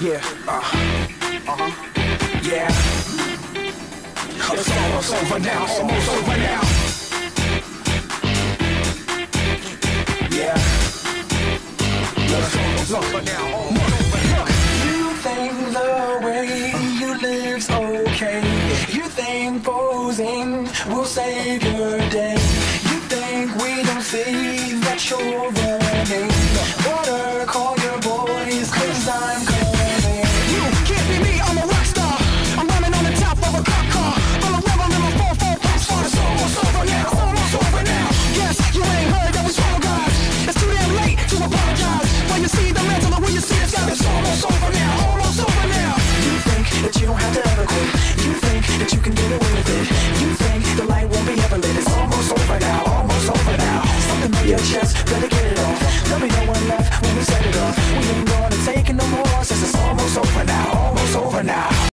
Yeah. Uh, uh-huh. Yeah. It's almost over now. Almost over now. Yeah. It's almost over now. Almost over. You think the way you live's okay. You think posing will save your day. You think we don't see that you're wrong. to get it off. Let me know when left when we set it off. We ain't going